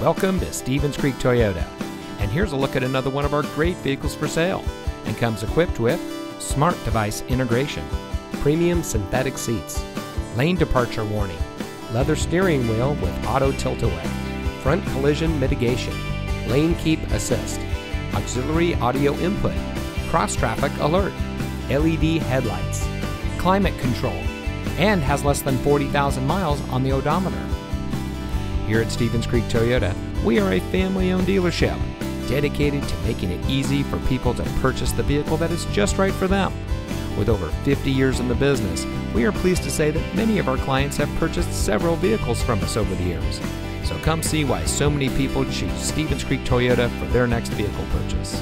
Welcome to Stevens Creek Toyota. And here's a look at another one of our great vehicles for sale and comes equipped with smart device integration, premium synthetic seats, lane departure warning, leather steering wheel with auto tilt-away, front collision mitigation, lane keep assist, auxiliary audio input, cross traffic alert, LED headlights, climate control, and has less than 40,000 miles on the odometer. Here at Stevens Creek Toyota, we are a family owned dealership dedicated to making it easy for people to purchase the vehicle that is just right for them. With over 50 years in the business, we are pleased to say that many of our clients have purchased several vehicles from us over the years. So come see why so many people choose Stevens Creek Toyota for their next vehicle purchase.